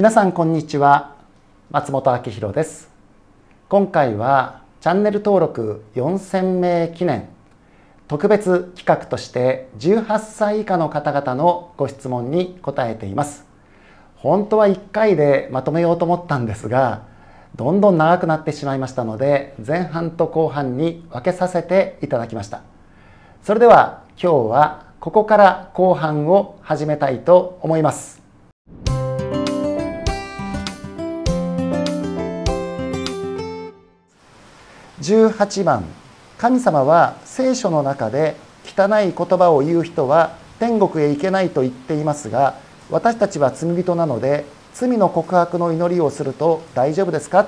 皆さんこんにちは。松本明弘です。今回はチャンネル登録4000名記念特別企画として18歳以下の方々のご質問に答えています。本当は1回でまとめようと思ったんですがどんどん長くなってしまいましたので前半と後半に分けさせていただきました。それでは今日はここから後半を始めたいと思います。18番。神様は聖書の中で汚い言葉を言う人は天国へ行けないと言っていますが私たちは罪人なので罪の告白の祈りをすると大丈夫ですか？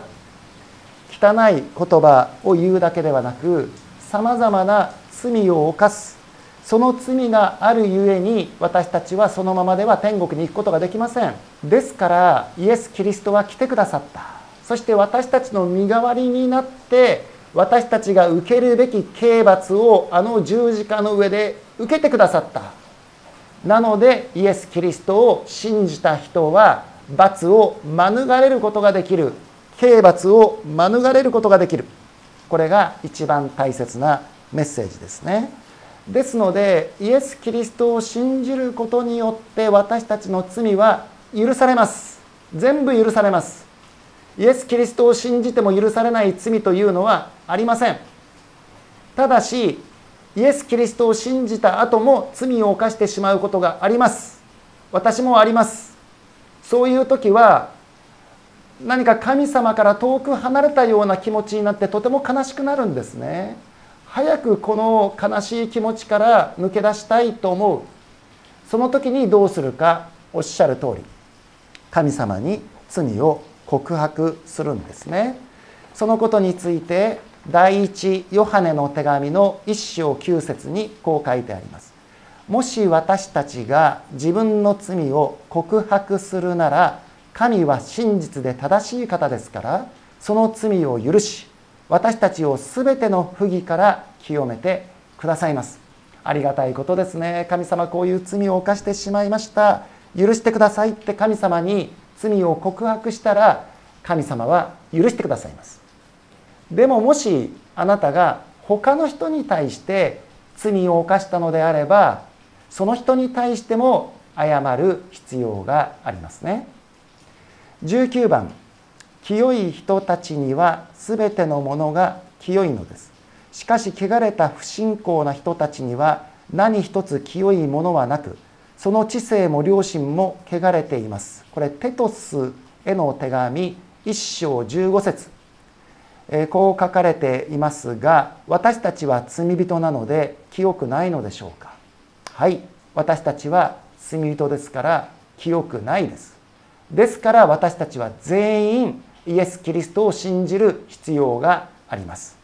汚い言葉を言うだけではなくさまざまな罪を犯す。その罪があるゆえに私たちはそのままでは天国に行くことができません。ですからイエス・キリストは来てくださった。そして私たちの身代わりになって私たちが受けるべき刑罰をあの十字架の上で受けてくださった。なのでイエス・キリストを信じた人は罰を免れることができる。刑罰を免れることができる。これが一番大切なメッセージですね。ですのでイエス・キリストを信じることによって私たちの罪は許されます。全部許されます。イエス・キリストを信じても許されない罪というのはありません。ただしイエス・キリストを信じた後も罪を犯してしまうことがあります。私もあります。そういう時は何か神様から遠く離れたような気持ちになってとても悲しくなるんですね。早くこの悲しい気持ちから抜け出したいと思う。その時にどうするかおっしゃる通り神様に罪を告白するんですね。そのことについて第一ヨハネの手紙の一章九節にこう書いてあります。もし私たちが自分の罪を告白するなら神は真実で正しい方ですからその罪を許し私たちを全ての不義から清めてくださいます。ありがたいことですね。神様こういう罪を犯してしまいました。許してくださいって神様に罪を告白したら神様は許してくださいます。でももしあなたが他の人に対して罪を犯したのであればその人に対しても謝る必要がありますね。19番清い人たちには全てのものが清いのです。しかし汚れた不信仰な人たちには何一つ清いものはなくその知性も良心も汚れています。これテトスへの手紙1章15節。えこう書かれていますが私たちは罪人なので清くないのでしょうか？はい。私たちは罪人ですから清くないです。ですから私たちは全員イエス・キリストを信じる必要があります。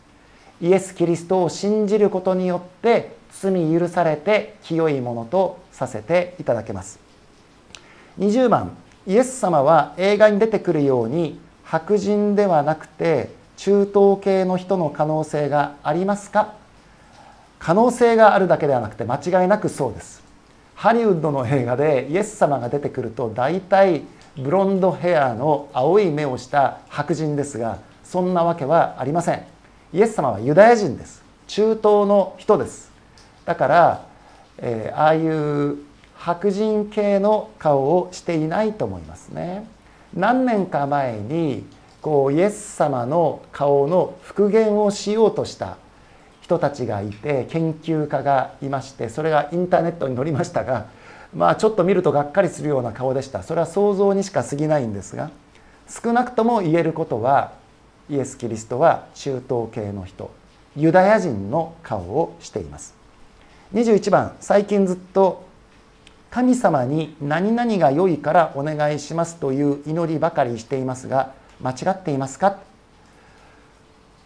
イエス・キリストを信じることによって罪許されて清いものとさせていただけます。20番イエス様は映画に出てくるように白人ではなくて中東系の人の可能性がありますか？可能性があるだけではなくて間違いなくそうです。ハリウッドの映画でイエス様が出てくると大体ブロンドヘアの青い目をした白人ですがそんなわけはありません。イエス様はユダヤ人です。中東の人です。だから、えー、ああいう白人系の顔をしていないと思いますね。何年か前にこうイエス様の顔の復元をしようとした人たちがいて研究家がいましてそれがインターネットに載りましたがまあちょっと見るとがっかりするような顔でした。それは想像にしか過ぎないんですが少なくとも言えることはイエス・キリストは中東系の人ユダヤ人の顔をしています。21番最近ずっと神様に何々が良いからお願いしますという祈りばかりしていますが間違っていますか？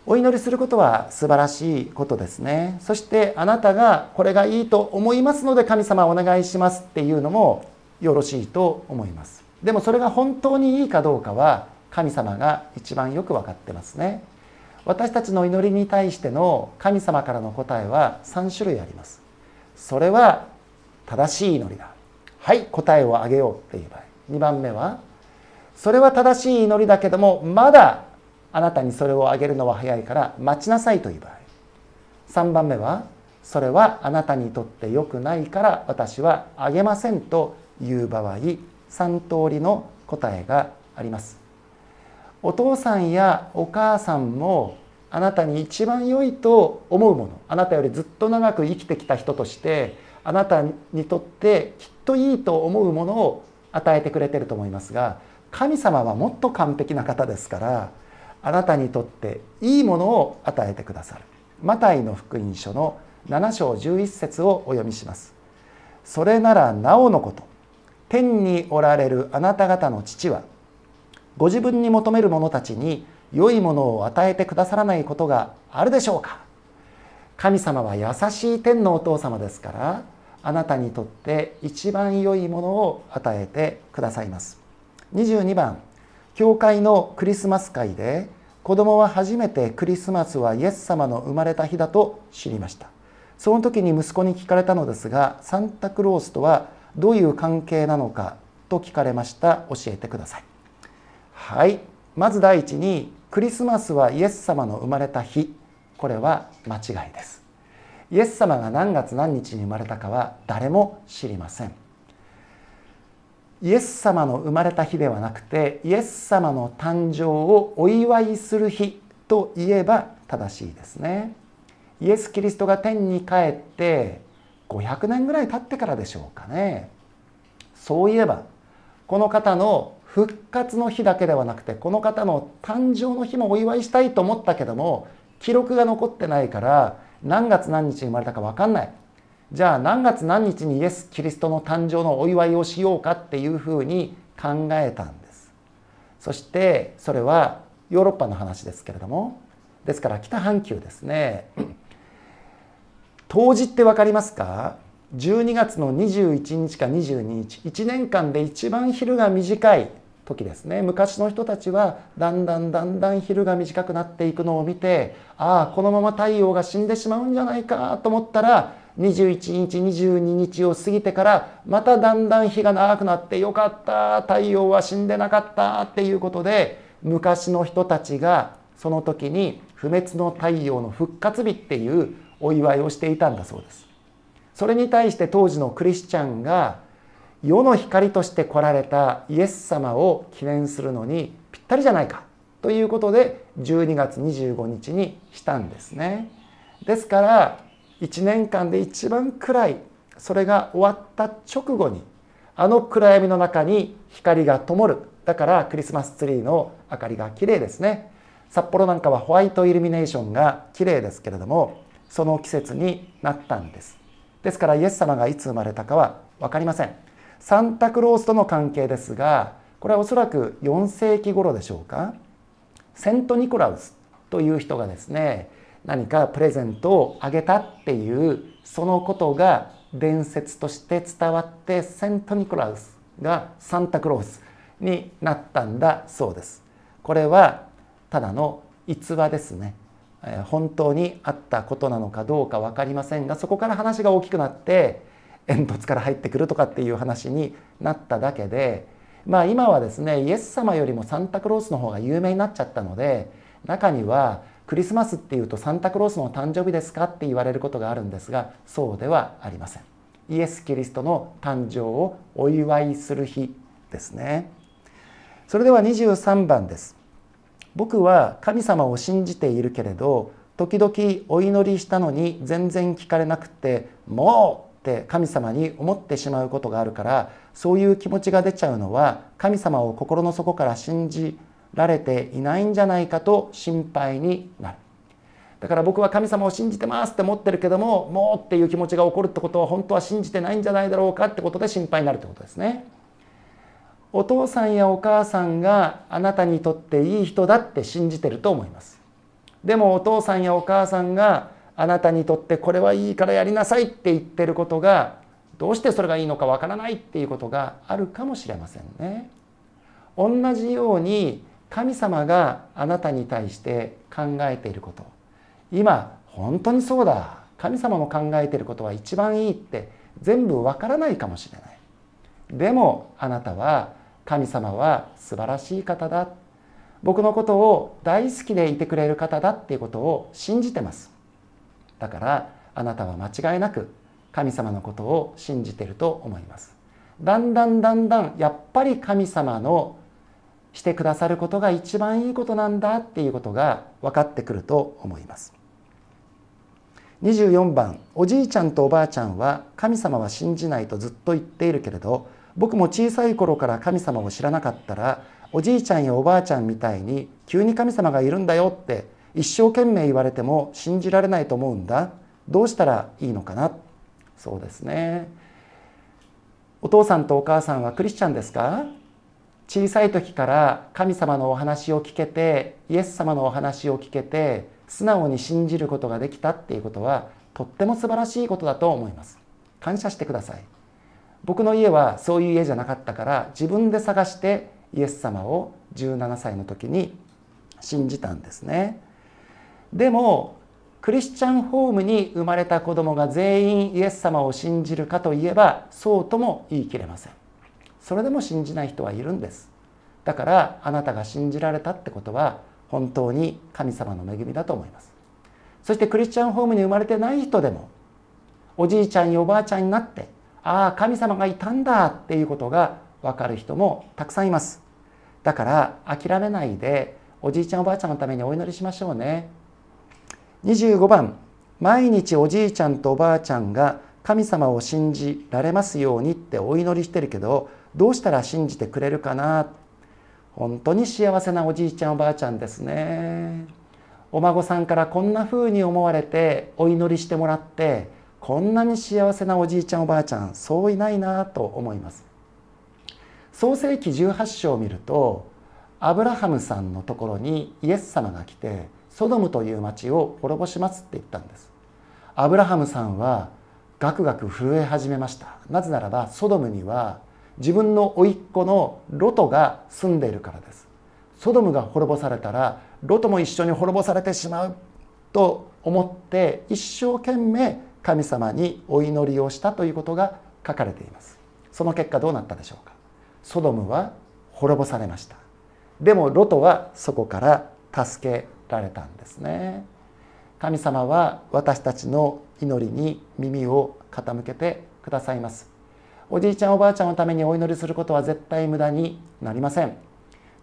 お祈りすることは素晴らしいことですね。そしてあなたがこれがいいと思いますので神様お願いしますっていうのもよろしいと思います。でもそれが本当にいいかどうかは神様が一番よく分かってますね。私たちの祈りに対しての神様からの答えは3種類あります。それは正しい祈りだ。はい答えをあげようっていう場合。2番目はそれは正しい祈りだけどもまだあなたにそれをあげるのは早いから待ちなさいという場合。3番目はそれはあなたにとって良くないから私はあげませんという場合。3通りの答えがあります。お父さんやお母さんもあなたに一番良いと思うものあなたよりずっと長く生きてきた人としてあなたにとってきっといいと思うものを与えてくれてると思いますが神様はもっと完璧な方ですからあなたにとっていいものを与えてくださる。マタイの福音書の7章11節をお読みします。それならなおのこと天におられるあなた方の父はご自分に求める者たちに良いものを与えてくださらないことがあるでしょうか？神様は優しい天のお父様ですからあなたにとって一番良いものを与えてくださいます。22番教会のクリスマス会で子供は初めてクリスマスはイエス様の生まれた日だと知りました。その時に息子に聞かれたのですがサンタクロースとはどういう関係なのかと聞かれました。教えてください。はい。まず第一にクリスマスはイエス様の生まれた日。これは間違いです。イエス様が何月何日に生まれたかは誰も知りません。イエス様の生まれた日ではなくてイエス様の誕生をお祝いする日といえば正しいですね。イエス・キリストが天に帰って500年ぐらい経ってからでしょうかね。そういえばこの方の復活の日だけではなくてこの方の誕生の日もお祝いしたいと思ったけども記録が残ってないから何月何日に生まれたか分かんない。じゃあ何月何日にイエス・キリストの誕生のお祝いをしようかっていうふうに考えたんです。そしてそれはヨーロッパの話ですけれどもですから北半球ですね。冬至って分かりますか？12月の21日か22日。1年間で一番昼が短い。時ですね昔の人たちはだんだんだんだん昼が短くなっていくのを見てああこのまま太陽が死んでしまうんじゃないかと思ったら21日22日を過ぎてからまただんだん日が長くなってよかった太陽は死んでなかったっていうことで昔の人たちがその時に不滅の太陽の復活日っていうお祝いをしていたんだそうです。それに対して当時のクリスチャンが世の光として来られたイエス様を記念するのにぴったりじゃないかということで12月25日にしたんですね。ですから1年間で一番暗いそれが終わった直後にあの暗闇の中に光が灯る。だからクリスマスツリーの明かりが綺麗ですね。札幌なんかはホワイトイルミネーションが綺麗ですけれどもその季節になったんです。ですからイエス様がいつ生まれたかは分かりません。サンタクロースとの関係ですがこれはおそらく4世紀頃でしょうかセント・ニコラウスという人がですね何かプレゼントをあげたっていうそのことが伝説として伝わってセント・ニコラウスがサンタクロースになったんだそうです。これはただの逸話ですね。本当にあったことなのかどうか分かりませんがそこから話が大きくなって煙突から入ってくるとかっていう話になっただけでまあ今はですねイエス様よりもサンタクロースの方が有名になっちゃったので中にはクリスマスっていうとサンタクロースの誕生日ですかって言われることがあるんですがそうではありません。イエス・キリストの誕生をお祝いする日ですね。それでは23番です。僕は神様を信じているけれど時々お祈りしたのに全然聞かれなくてもうって神様に思ってしまうことがあるからそういう気持ちが出ちゃうのは神様を心の底から信じられていないんじゃないかと心配になる。だから僕は神様を信じてますって思ってるけどももうっていう気持ちが起こるってことは本当は信じてないんじゃないだろうかってことで心配になるってことですね。お父さんやお母さんがあなたにとっていい人だって信じてると思います。でもお父さんやお母さんがあなたにとってこれはいいからやりなさいって言ってることがどうしてそれがいいのかわからないっていうことがあるかもしれませんね。同じように神様があなたに対して考えていること。今本当にそうだ。神様の考えていることは一番いいって全部わからないかもしれない。でもあなたは神様は素晴らしい方だ。僕のことを大好きでいてくれる方だっていうことを信じてます。だからあなたは間違いなく神様のことを信じてると思います。だんだんだんだんやっぱり神様のしてくださることが一番いいことなんだっていうことが分かってくると思います。24番おじいちゃんとおばあちゃんは神様は信じないとずっと言っているけれど僕も小さい頃から神様を知らなかったらおじいちゃんやおばあちゃんみたいに急に神様がいるんだよって一生懸命言われても信じられないと思うんだ。どうしたらいいのかな？そうですね。お父さんとお母さんはクリスチャンですか？小さい時から神様のお話を聞けてイエス様のお話を聞けて素直に信じることができたっていうことはとっても素晴らしいことだと思います。感謝してください。僕の家はそういう家じゃなかったから自分で探してイエス様を17歳の時に信じたんですね。でもクリスチャンホームに生まれた子供が全員イエス様を信じるかといえばそうとも言い切れません。それでも信じない人はいるんです。だからあなたが信じられたってことは本当に神様の恵みだと思います。そしてクリスチャンホームに生まれてない人でもおじいちゃんやおばあちゃんになってああ神様がいたんだっていうことが分かる人もたくさんいます。だから諦めないでおじいちゃんおばあちゃんのためにお祈りしましょうね。25番毎日おじいちゃんとおばあちゃんが神様を信じられますようにってお祈りしてるけどどうしたら信じてくれるかな？本当に幸せなおじいちゃんおばあちゃんですね。お孫さんからこんな風に思われてお祈りしてもらってこんなに幸せなおじいちゃんおばあちゃんそういないなと思います。創世紀18章を見るとアブラハムさんのところにイエス様が来てソドムという町を滅ぼしますって言ったんです。アブラハムさんはガクガク震え始めました。なぜならばソドムには自分の甥っ子のロトが住んでいるからです。ソドムが滅ぼされたらロトも一緒に滅ぼされてしまうと思って一生懸命神様にお祈りをしたということが書かれています。その結果どうなったでしょうか。ソドムは滅ぼされました。でもロトはそこから助けられたんですね。神様は私たちの祈りに耳を傾けてくださいます。おじいちゃんおばあちゃんのためにお祈りすることは絶対無駄になりません。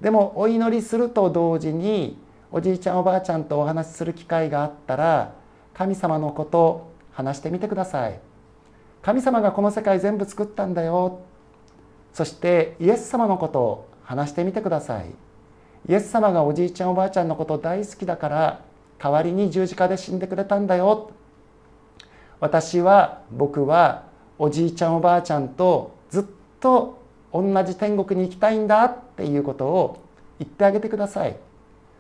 でもお祈りすると同時におじいちゃんおばあちゃんとお話しする機会があったら神様のこと話してみてください。神様がこの世界全部作ったんだよ。そしてイエス様のことを話してみてください。イエス様がおじいちゃんおばあちゃんのこと大好きだから代わりに十字架で死んでくれたんだよ。私は僕はおじいちゃんおばあちゃんとずっと同じ天国に行きたいんだっていうことを言ってあげてください。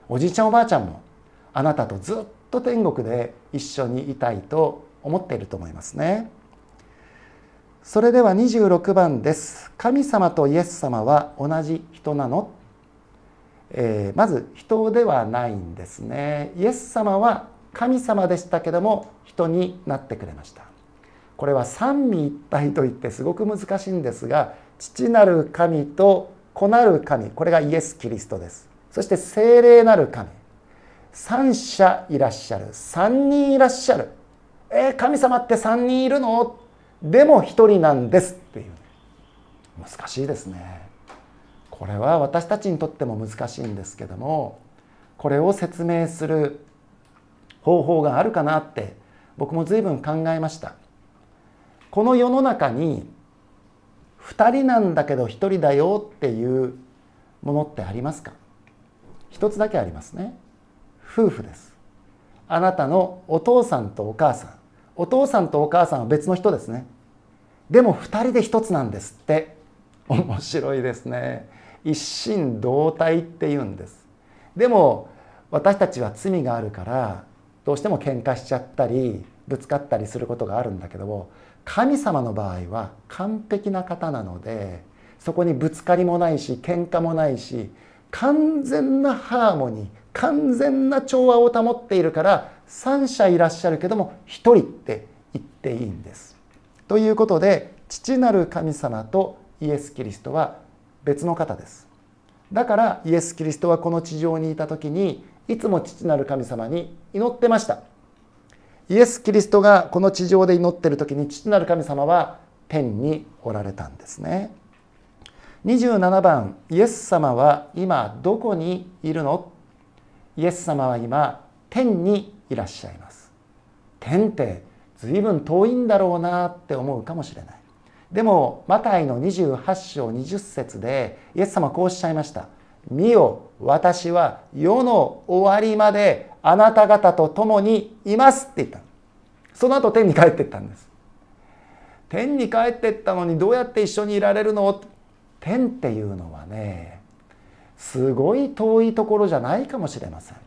おじいちゃんおばあちゃんもあなたとずっと天国で一緒にいたいと思っていると思いますね。それでは26番です。神様とイエス様は同じ人なの、えー、まず人ではないんですね。イエス様は神様でしたけども人になってくれました。これは三位一体といってすごく難しいんですが父なる神と子なる神これがイエス・キリストです。そして聖霊なる神。三者いらっしゃる。三人いらっしゃる。えー、神様って三人いるの？でも一人なんですっていう。難しいですね。これは私たちにとっても難しいんですけどもこれを説明する方法があるかなって僕も随分考えました。この世の中に2人なんだけど1人だよっていうものってありますか？一つだけありますね。夫婦です。あなたのお父さんとお母さん。お父さんとお母さんは別の人ですね。でも2人で一つなんですって。面白いですね。一心同体って言うんですでも私たちは罪があるからどうしても喧嘩しちゃったりぶつかったりすることがあるんだけども神様の場合は完璧な方なのでそこにぶつかりもないし喧嘩もないし完全なハーモニー完全な調和を保っているから3者いらっしゃるけども1人って言っていいんです。ということで父なる神様とイエス・キリストは別の方です。だからイエス・キリストはこの地上にいた時にいつも父なる神様に祈ってました。イエス・キリストがこの地上で祈ってる時に父なる神様は天におられたんですね。27番イエス様は今どこにいるの？イエス様は今天にいらっしゃいます。天って随分遠いんだろうなって思うかもしれない。でもマタイの28章20節でイエス様こうおっしゃいました「見よ私は世の終わりまであなた方と共にいます」って言ったその後天に帰っていったんです。天に帰っていったのにどうやって一緒にいられるの？天っていうのはねすごい遠いところじゃないかもしれません。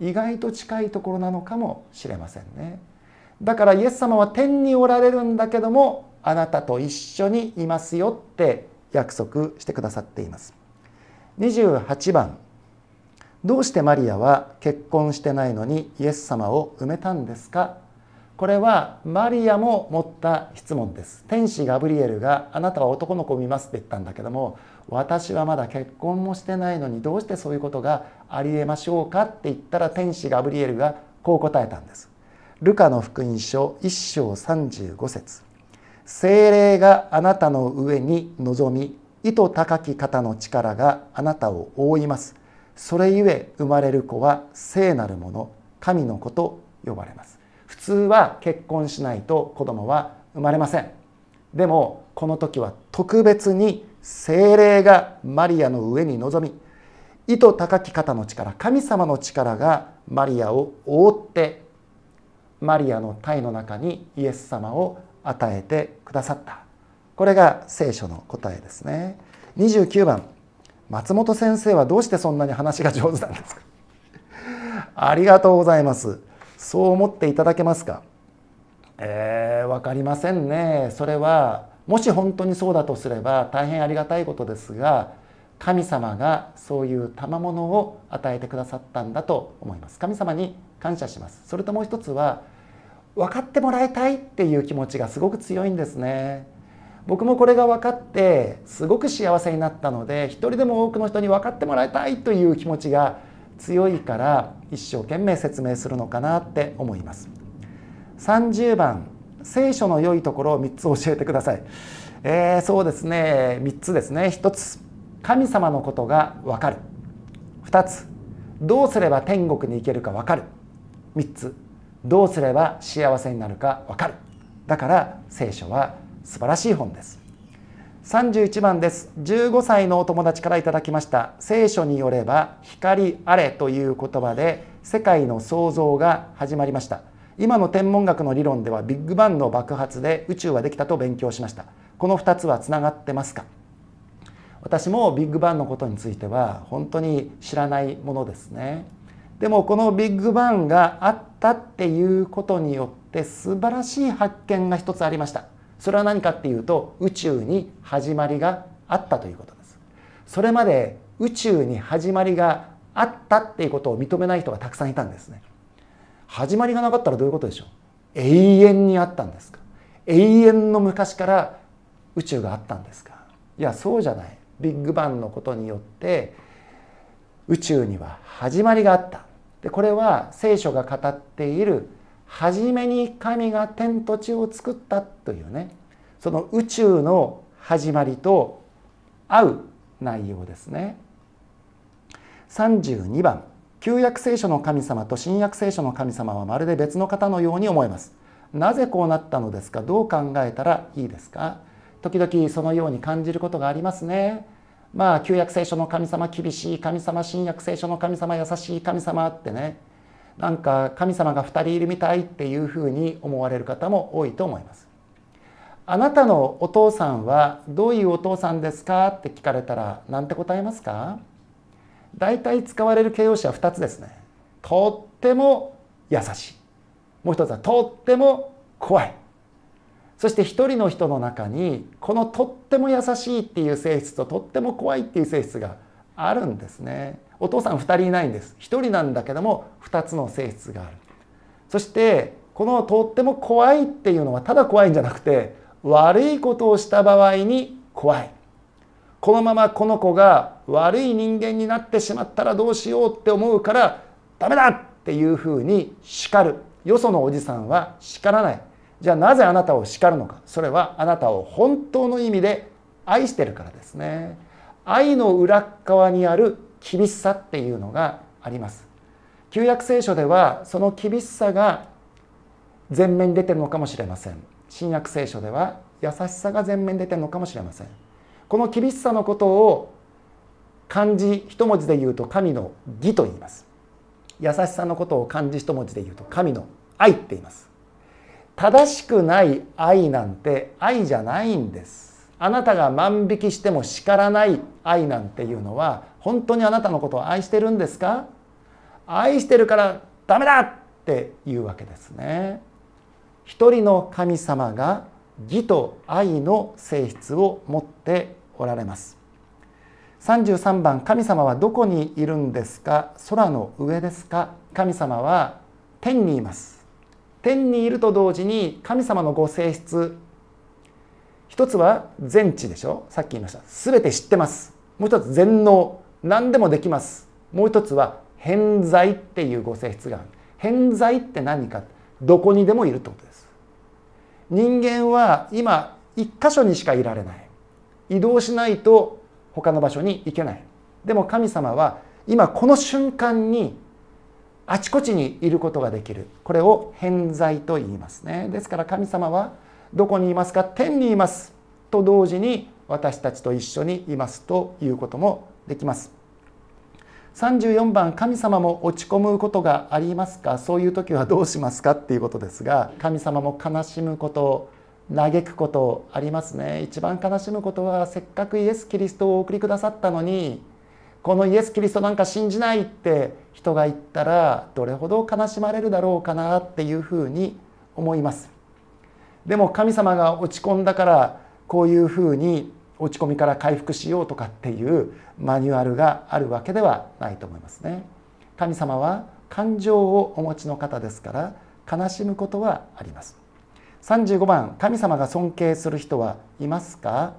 意外と近いところなのかもしれませんね。だからイエス様は天におられるんだけどもあなたと一緒にいますよって約束してくださっています。28番。どうしてマリアは結婚してないのにイエス様を埋めたんですか？これはマリアも持った質問です。天使ガブリエルがあなたは男の子を見ますって言ったんだけども私はまだ結婚もしてないのにどうしてそういうことがありえましょうかって言ったら天使ガブリエルがこう答えたんです。ルカの福音書1章35節。精霊があなたの上に臨み糸高き方の力があなたを覆います。それゆえ生まれる子は聖なるもの神の子と呼ばれます。普通は結婚しないと子供は生まれません。でもこの時は特別に精霊がマリアの上に臨み糸高き方の力神様の力がマリアを覆ってマリアの体の中にイエス様を与えてくださった。これが聖書の答えですね。29番。松本先生はどうしてそんなに話が上手なんですか？ありがとうございます。そう思っていただけますか？えー、分かりませんね。それはもし本当にそうだとすれば大変ありがたいことですが神様がそういう賜物を与えてくださったんだと思います。神様に感謝します。それともう一つは分かってもらいたいっていう気持ちがすごく強いんですね。僕もこれが分かってすごく幸せになったので一人でも多くの人に分かってもらいたいという気持ちが強いから一生懸命説明するのかなって思います。30番聖書の良いところを3つ教えてください、えー、そうですね。3つですね。1つ神様のことが分かる。2つどうすれば天国に行けるか分かる。3つどうすれば幸せになるか分かる。だから聖書は素晴らしい本です。31番です。15歳のお友達からいただきました。聖書によれば光あれという言葉で世界の創造が始まりました。今の天文学の理論ではビッグバンの爆発で宇宙ができたと勉強しました。この2つはつながってますか？私もビッグバンのことについては本当に知らないものですね。でもこのビッグバンがあったっていうことによって素晴らしい発見が一つありました。それは何かっていうと宇宙に始まりがあったということです。それまで宇宙に始まりがあったっていうことを認めない人がたくさんいたんですね。始まりがなかったらどういうことでしょう？永遠にあったんですか？永遠の昔から宇宙があったんですか？いやそうじゃない。ビッグバンのことによって宇宙には始まりがあった。でこれは聖書が語っている初めに神が天と地を作ったというねその宇宙の始まりと合う内容ですね。32番旧約聖書の神様と新約聖書の神様はまるで別の方のように思えます。なぜこうなったのですか？どう考えたらいいですか？時々そのように感じることがありますね。まあ旧約聖書の神様厳しい神様新約聖書の神様優しい神様ってねなんか神様が2人いるみたいっていうふうに思われる方も多いと思います。あなたのお父さんはどういうお父さんですかって聞かれたら何て答えますか？大体使われる形容詞は2つですね。とっても優しい。もう一つはとっても怖い。そして一人の人の中にこのとっても優しいっていう性質ととっても怖いっていう性質があるんですね。お父さん2人いないんです。1人なんだけども2つの性質がある。そしてこのとっても怖いっていうのはただ怖いんじゃなくて悪いことをした場合に怖い。このままこの子が悪い人間になってしまったらどうしようって思うからダメだっていうふうに叱るよそのおじさんは叱らないじゃあなぜあなたを叱るのか。それはあなたを本当の意味で愛してるからですね。愛の裏側にある厳しさっていうのがあります。旧約聖書ではその厳しさが前面に出てるのかもしれません。新約聖書では優しさが前面に出てるのかもしれません。この厳しさのことを漢字一文字で言うと神の義と言います。優しさのことを漢字一文字で言うと神の愛って言います。正しくない愛なんて愛じゃないんです。あなたが万引きしても叱らない愛なんていうのは本当にあなたのことを愛してるんですか？愛してるからダメだっていうわけですね。一人の神様が義と愛の性質を持っておられます。33番神様はどこにいるんですか？空の上ですか？神様は天にいます。天にいると同時に神様のご性質。一つは全知でしょ？さっき言いました。全て知ってます。もう一つ全能。何でもできます。もう一つは偏在っていうご性質がある。偏在って何か？どこにでもいるってことです。人間は今一箇所にしかいられない。移動しないと他の場所に行けない。でも神様は今この瞬間にあちこちにいることができる。これを偏在と言いますね。ですから神様はどこにいますか？天にいますと同時に私たちと一緒にいますということもできます。34番神様も落ち込むことがありますか？そういう時はどうしますか？っていうことですが神様も悲しむこと嘆くことありますね。一番悲しむことはせっかくイエス・キリストをお送りくださったのにこのイエス・キリストなんか信じないって人が言ったらどれほど悲しまれるだろうかなっていうふうに思います。でも神様が落ち込んだからこういうふうに落ち込みから回復しようとかっていうマニュアルがあるわけではないと思いますね。神様は感情をお持ちの方ですから悲しむことはあります。35番神様が尊敬する人はいますか？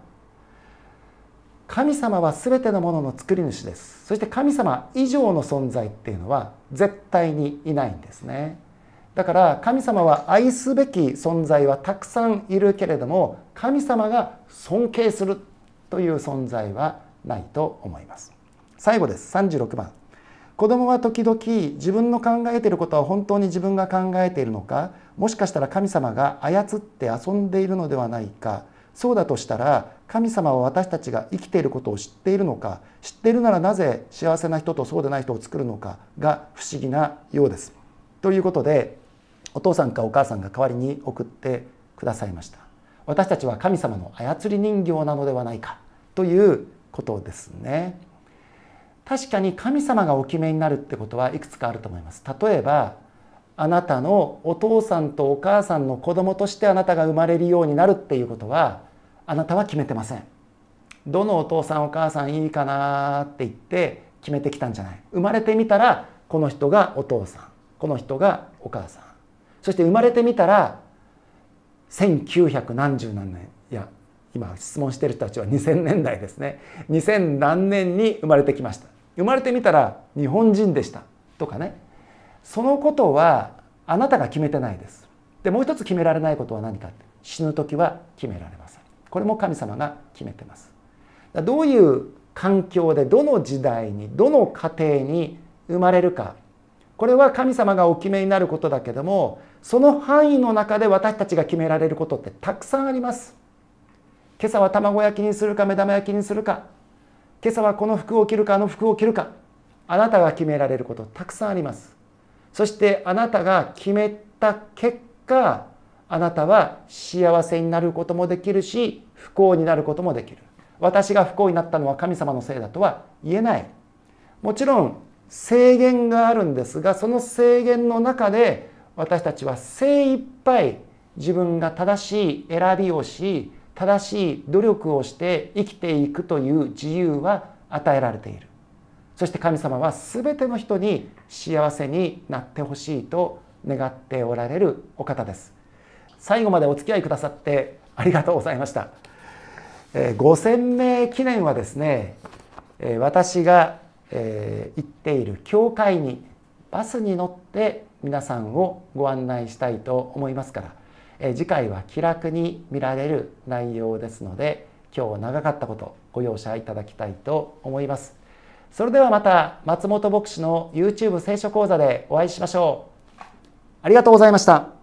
神様は全てのものの作り主です。そして神様以上の存在っていうのは絶対にいないんですね。だから神様は愛すべき存在はたくさんいるけれども神様が尊敬するという存在はないと思います。最後です。36番。子供は時々自分の考えていることは本当に自分が考えているのかもしかしたら神様が操って遊んでいるのではないか。そうだとしたら神様は私たちが生きていることを知っているのか知っているならなぜ幸せな人とそうでない人を作るのかが不思議なようです。ということでお父さんかお母さんが代わりに送ってくださいました。私たちは神様の操り人形なのではないかということですね。確かに神様がお決めになるってことはいくつかあると思います例えばあなたのお父さんとお母さんの子供としてあなたが生まれるようになるっていうことはあなたは決めてません。どのお父さんお母さんいいかなって言って決めてきたんじゃない。生まれてみたらこの人がお父さん。この人がお母さん。そして生まれてみたら1900何十何年。いや今質問してる人たちは2000年代ですね。2000何年に生まれてきました。生まれてみたら日本人でした。とかね。そのことはあなたが決めてないです。でもう一つ決められないことは何かって。死ぬ時は決められませんこれも神様が決めてます。どういう環境でどの時代にどの家庭に生まれるか。これは神様がお決めになることだけどもその範囲の中で私たちが決められることってたくさんあります。今朝は卵焼きにするか目玉焼きにするか。今朝はこの服を着るかあの服を着るか。あなたが決められることたくさんあります。そしてあなたが決めた結果あなたは幸せになることもできるし不幸になることもできる。私が不幸になったのは神様のせいだとは言えない。もちろん制限があるんですがその制限の中で私たちは精一杯自分が正しい選びをし正しい努力をして生きていくという自由は与えられている。そして神様は全ての人に幸せになってほしいと願っておられるお方です。最後までお付き合いくださってありがとうございました。え5000名記念はですねえ私がえ行っている教会にバスに乗って皆さんをご案内したいと思いますからえ次回は気楽に見られる内容ですので今日長かったことご容赦いただきたいと思います。それではまた松本牧師の YouTube 聖書講座でお会いしましょう。ありがとうございました。